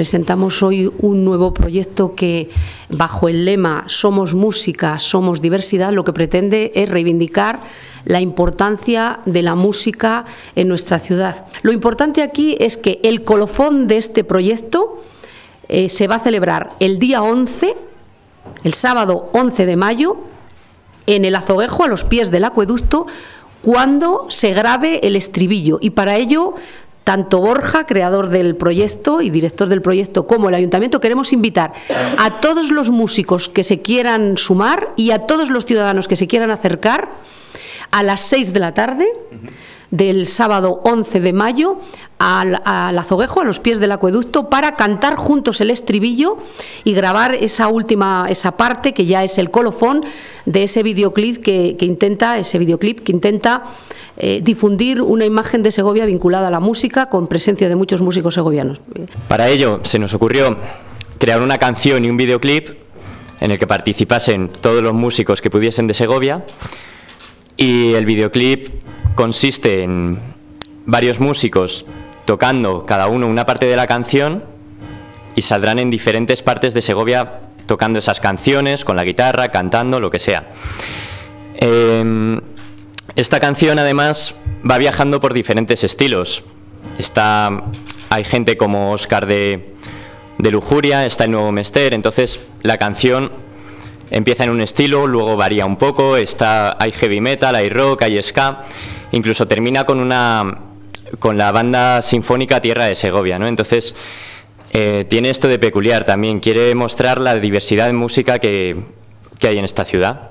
presentamos hoy un nuevo proyecto que, bajo el lema Somos música, somos diversidad, lo que pretende es reivindicar la importancia de la música en nuestra ciudad. Lo importante aquí es que el colofón de este proyecto eh, se va a celebrar el día 11, el sábado 11 de mayo, en el azoguejo a los pies del acueducto, cuando se grabe el estribillo. Y para ello tanto Borja, creador del proyecto y director del proyecto, como el ayuntamiento, queremos invitar a todos los músicos que se quieran sumar y a todos los ciudadanos que se quieran acercar a las 6 de la tarde del sábado 11 de mayo al, azoguejo, a los pies del acueducto, para cantar juntos el estribillo y grabar esa última, esa parte que ya es el colofón de ese videoclip que, intenta, ese videoclip que intenta eh, difundir una imagen de Segovia vinculada a la música con presencia de muchos músicos segovianos. Para ello se nos ocurrió crear una canción y un videoclip en el que participasen todos los músicos que pudiesen de Segovia y el videoclip consiste en varios músicos tocando cada uno una parte de la canción y saldrán en diferentes partes de Segovia tocando esas canciones, con la guitarra, cantando, lo que sea. Em, esta canción además va viajando por diferentes estilos. Está, hay gente como Oscar de, de Lujuria, está el nuevo Mester, entonces la canción empieza en un estilo, luego varía un poco, está, hay heavy metal, hay rock, hay ska, incluso termina con una con la banda sinfónica Tierra de Segovia, ¿no? Entonces eh, tiene esto de peculiar también, quiere mostrar la diversidad de música que, que hay en esta ciudad.